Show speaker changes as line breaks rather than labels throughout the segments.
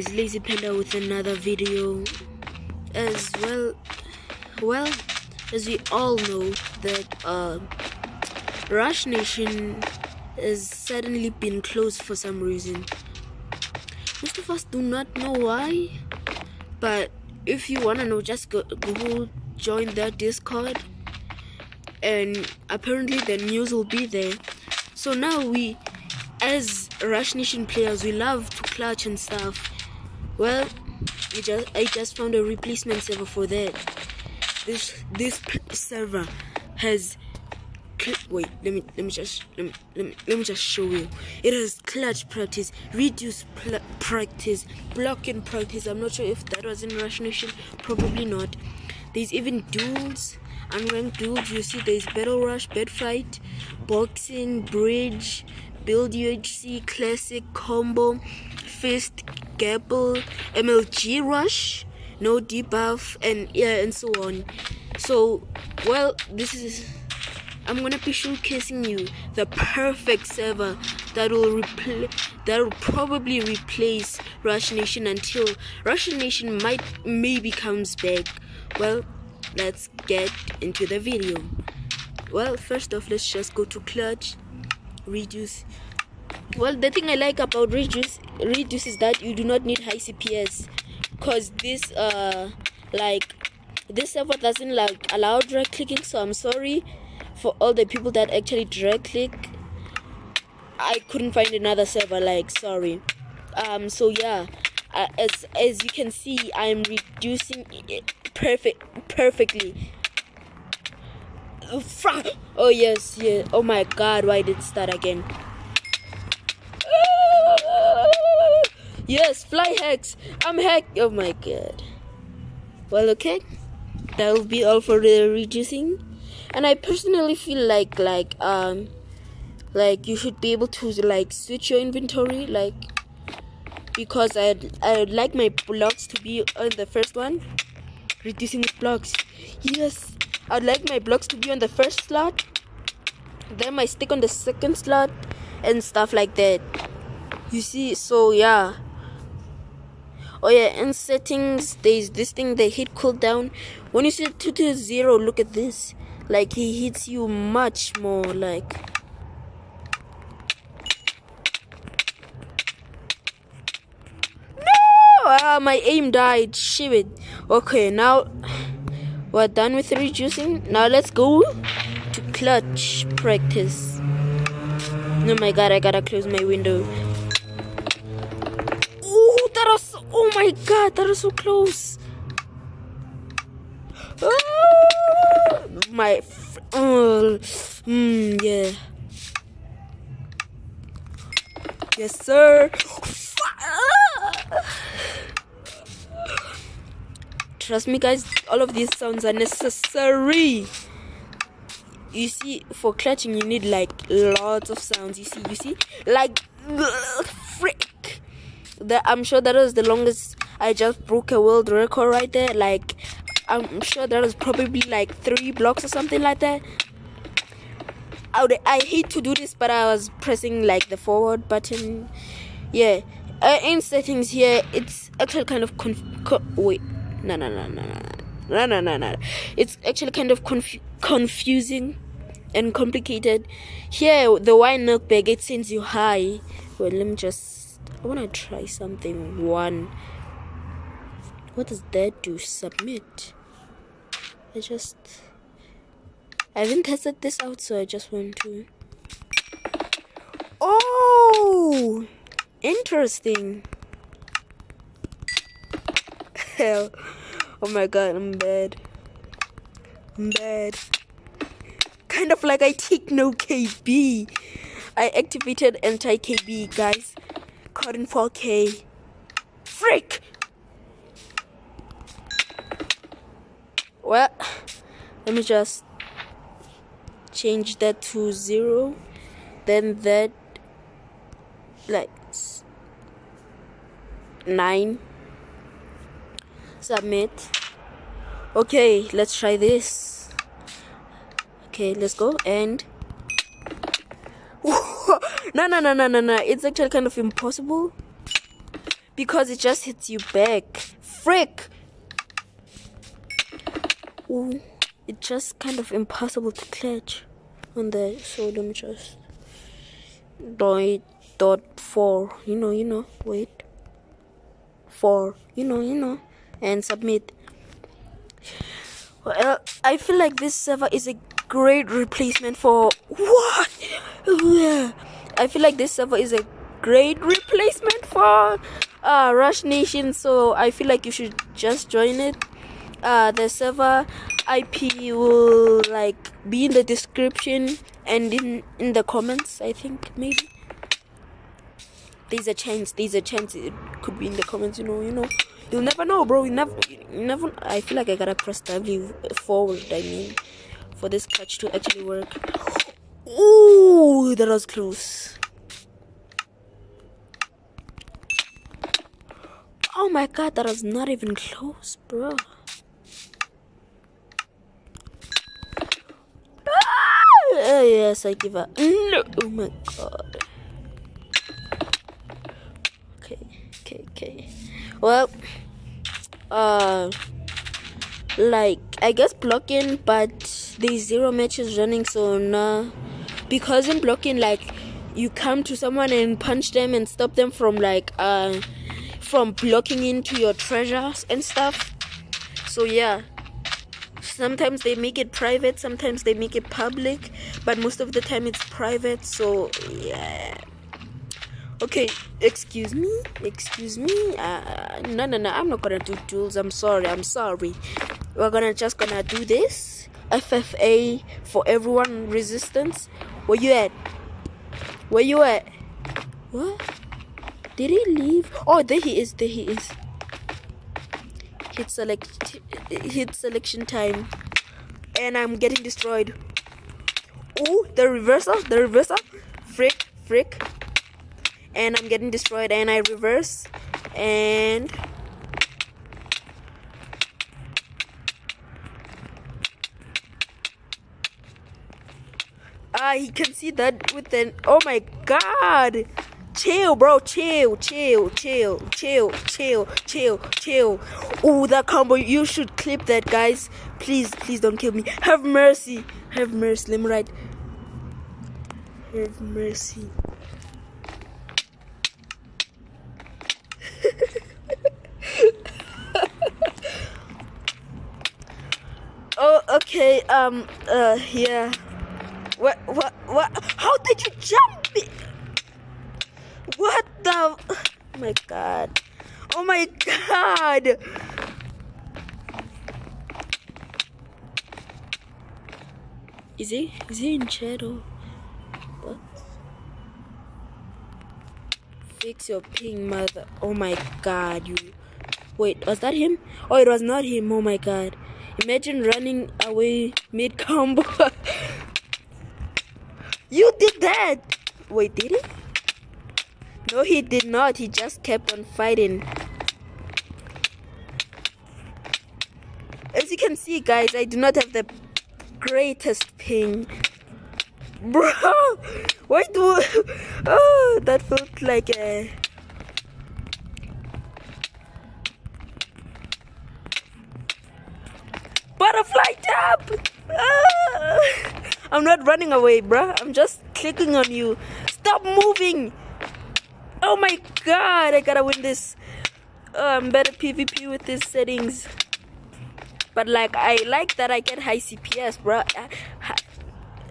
guys lazy panda with another video as well. Well as we all know that uh rush nation has suddenly been closed for some reason. Most of us do not know why but if you want to know just go google join their discord and apparently the news will be there. So now we as Rush Nation players, we love to clutch and stuff. Well, I just I just found a replacement server for that. This this server has wait. Let me let me just let me, let me, let me just show you. It has clutch practice, reduce practice, blocking practice. I'm not sure if that was in Rush Nation. Probably not. There's even duels unranked duels. You see, there's battle rush, bed fight, boxing, bridge Build UHC, Classic, Combo, Fist, Gapple, MLG Rush, no debuff, and yeah, and so on. So, well, this is. I'm gonna be showcasing you the perfect server that will repl- that will probably replace Rush Nation until Rush Nation might maybe comes back. Well, let's get into the video. Well, first off, let's just go to Clutch reduce well the thing i like about reduce reduce is that you do not need high cps because this uh like this server doesn't like allow drag clicking so i'm sorry for all the people that actually drag click i couldn't find another server like sorry um so yeah uh, as as you can see i'm reducing it perfect perfectly Oh yes, yeah. Oh my god, why did it start again? Yes, fly Hex. I'm Hex. Oh my god. Well, okay. That will be all for the reducing. And I personally feel like like um like you should be able to like switch your inventory like because I'd I'd like my blocks to be on the first one. Reducing blocks. Yes. I'd like my blocks to be on the first slot, then my stick on the second slot, and stuff like that. You see, so yeah. Oh yeah, in settings, there's this thing they hit cooldown. When you set 2 to 0, look at this. Like, he hits you much more, like. No! Ah, my aim died. Shit. Okay, now we're done with reducing. Now let's go to clutch practice. Oh my god, I gotta close my window. My god, that was so close. Oh, my, oh, mm, yeah. Yes, sir. Trust me, guys, all of these sounds are necessary. You see, for clutching, you need like lots of sounds. You see, you see, like frick. That I'm sure that was the longest. I just broke a world record right there. Like, I'm sure that was probably like three blocks or something like that. I would, I hate to do this, but I was pressing like the forward button. Yeah, uh, in settings here, it's actually kind of conf- co- wait no no no no no no no no it's actually kind of conf- confusing and complicated here the wine knockback it sends you high well let me just i want to try something one what does that do submit i just i haven't tested this out so i just want to oh interesting hell. Oh my god, I'm bad. I'm bad. Kind of like I take no KB. I activated anti KB, guys. Caught in 4K. Freak! Well, let me just change that to zero. Then that, like, nine submit okay let's try this okay let's go and no no no no no no it's actually kind of impossible because it just hits you back. Frick! Ooh, it's just kind of impossible to clutch on the so let me just dot dot four. You know, you know. Wait, four. You know, you know, and submit. Well, I feel like this server is a great replacement for what? I feel like this server is a great replacement for uh, Rush Nation, so I feel like you should just join it. Uh, the server IP will like be in the description and in in the comments. I think maybe there's a chance. There's a chance it could be in the comments. You know. You know. You'll never know, bro. You never. You never. I feel like I gotta press W forward. I mean, for this catch to actually work. Ooh, that was close. Oh my god, that was not even close, bro. Ah, yes, I give up. No, oh my god. Okay, okay, okay. Well, uh, like I guess blocking, but there's zero matches running, so nah. Because in blocking, like you come to someone and punch them and stop them from like uh from blocking into your treasures and stuff. So yeah. Sometimes they make it private, sometimes they make it public, but most of the time it's private. So yeah. Okay, excuse me, excuse me. Uh, no, no, no. I'm not gonna do duels. I'm sorry. I'm sorry. We're gonna just gonna do this. FFA for everyone. Resistance. Where you at? Where you at? What? Did he leave? Oh, there he is. There he is. Hit select. Hit selection time, and I'm getting destroyed. Oh, the reversal. The reversal. Frick. Frick. And I'm getting destroyed, and I reverse, and. Ah, he can see that with an. Oh my god! Chill, bro. Chill, chill, chill, chill, chill, chill, chill. Ooh, that combo. You should clip that, guys. Please, please don't kill me. Have mercy. Have mercy. Let me write. Have mercy. oh, okay. Um, uh, yeah. What, what, what? How did you jump? What the? Oh my god. Oh my god. Is he? Is he in shadow? What? Fix your ping, mother. Oh my god, you. Wait, was that him? Oh, it was not him. Oh my god. Imagine running away mid combo. you did that! Wait, did he? No, he did not. He just kept on fighting. As you can see, guys, I do not have the greatest ping. Bro, why do... Oh, that felt like a... Butterfly tap! Ah! I'm not running away, bro. I'm just clicking on you. Stop moving! Oh my god, I gotta win this. Oh, I'm better PvP with these settings. But like, I like that I get high CPS, bro.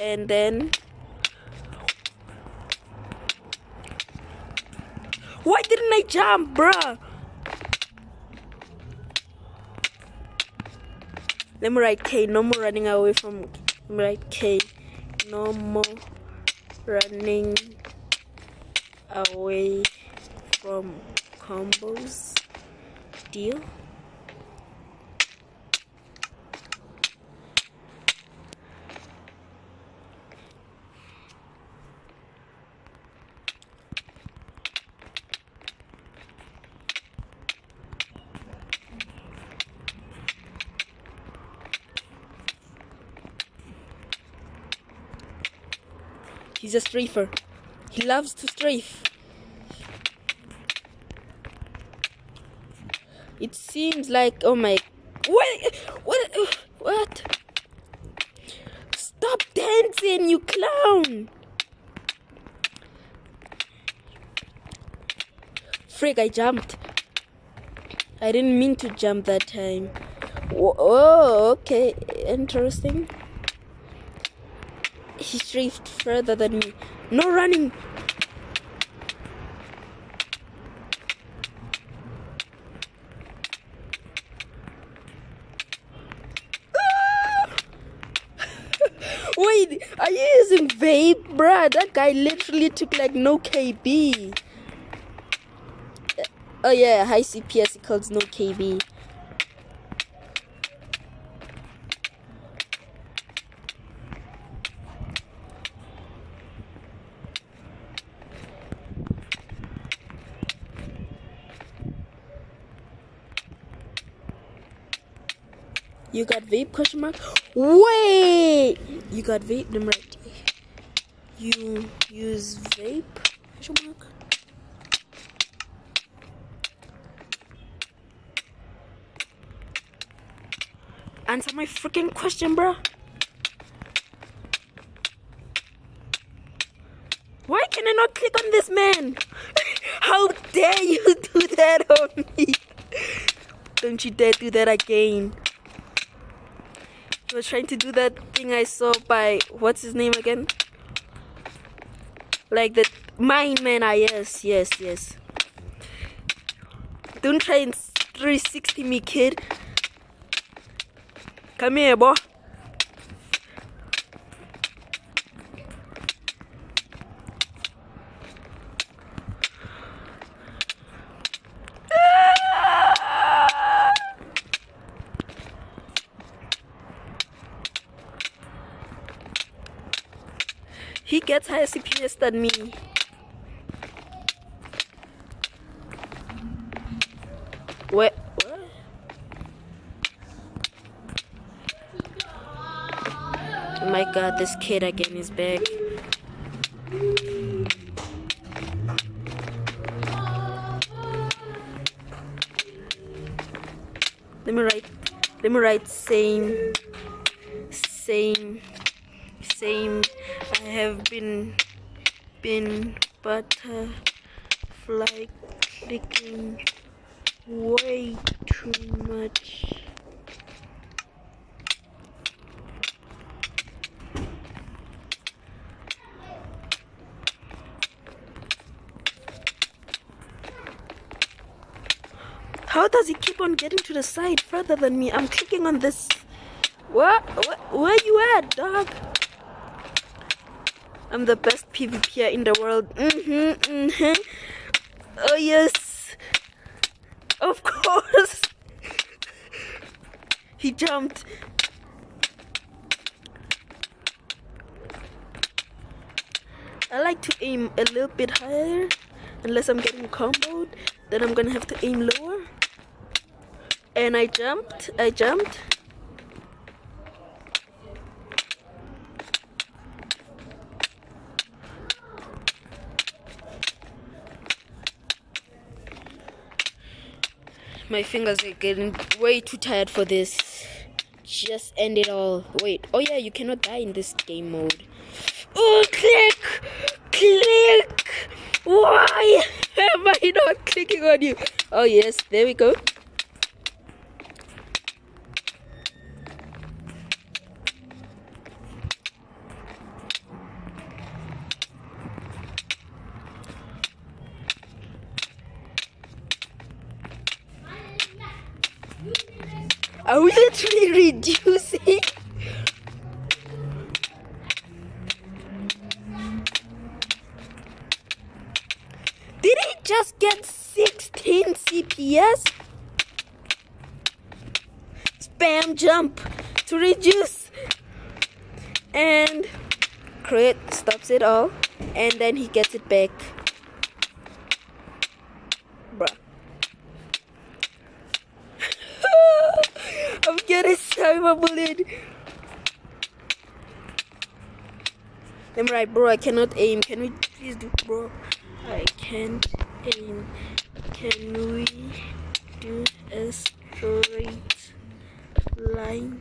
And then... Why didn't I jump, bro? Let me write K. No more running away from. Write K. No more running away from combos deal He's a strafer. He loves to strafe. It seems like oh my what what what Stop dancing, you clown! Frick, I jumped. I didn't mean to jump that time. Oh, okay. Interesting. He strafed further than me. No running! Wait, are you using vape? Bruh, that guy literally took like no KB. Uh, oh yeah, high CPS equals no KB. You got vape question mark? Wait! You got vape? Right. You use vape question mark? Answer my freaking question, bro. Why can I not click on this man? How dare you do that on me? Don't you dare do that again. I was trying to do that thing I saw by what's his name again? Like the mine man. Ah, yes, yes, yes. Don't try and 360 me, kid. Come here, boy. He gets higher CPS than me. What? Oh my god, this kid again is back. Let me write, let me write same, same, same have been been butterfly clicking way too much. How does he keep on getting to the side further than me? I'm clicking on this. What? Where, where you at, dog? I'm the best PvPer in the world. Mm-hmm, mm-hmm. Oh yes. Of course. he jumped. I like to aim a little bit higher. Unless I'm getting comboed, then I'm gonna have to aim lower. And I jumped. I jumped. My fingers are getting way too tired for this. Just end it all. Wait. Oh yeah, you cannot die in this game mode. Oh, click! Click! Why am I not clicking on you? Oh yes, there we go. Are we literally reducing? Did he just get 16 CPS? Spam jump to reduce. And crit stops it all. And then he gets it back. Bruh. I'm getting cyber bullied. I'm right, bro. I cannot aim. Can we please do, bro? I can't aim. Can we do a straight line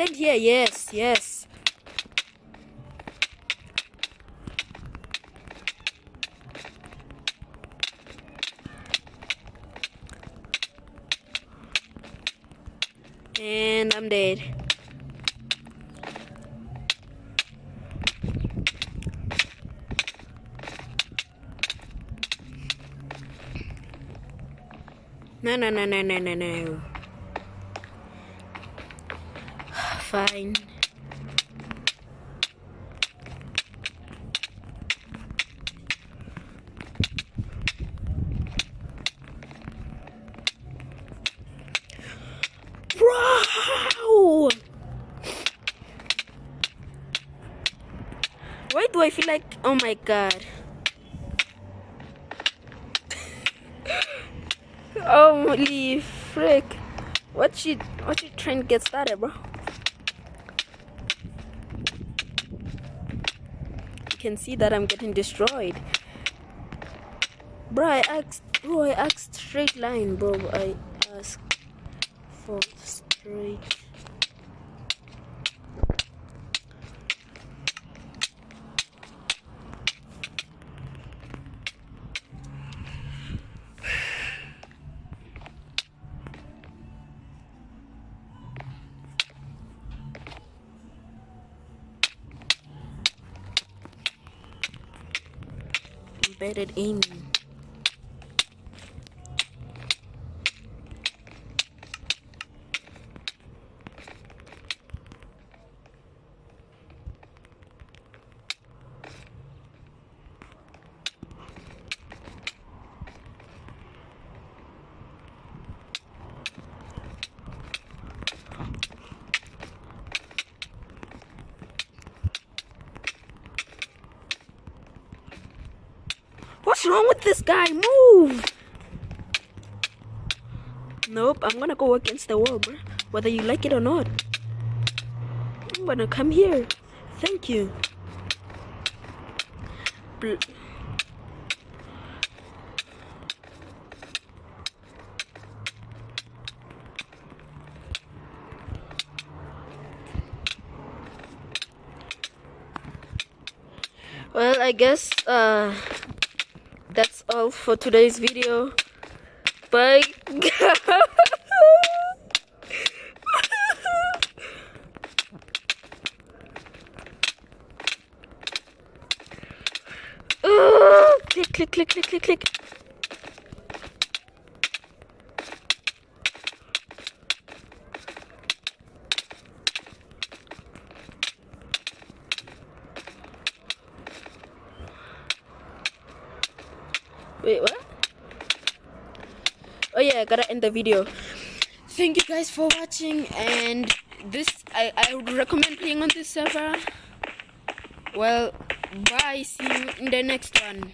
Stand here, yes, yes. And I'm dead. No, no, no, no, no, no, no. Fine. Bro! Why do I feel like, oh my god. Holy frick. What she, what you trying to get started, bro? Can see that I'm getting destroyed. Bro, I asked, bro, I asked straight line, bro. I asked for straight. Embedded aiming. What's wrong with this guy? Move! Nope, I'm gonna go against the wall, bro. Whether you like it or not. I'm gonna come here. Thank you. Bl well, I guess, uh, that's all for today's video. Bye. Uh, click, click, click, click, click, click. Wait, what? Oh yeah, I gotta end the video. Thank you guys for watching and this I, I would recommend playing on this server. Well, bye, see you in the next one.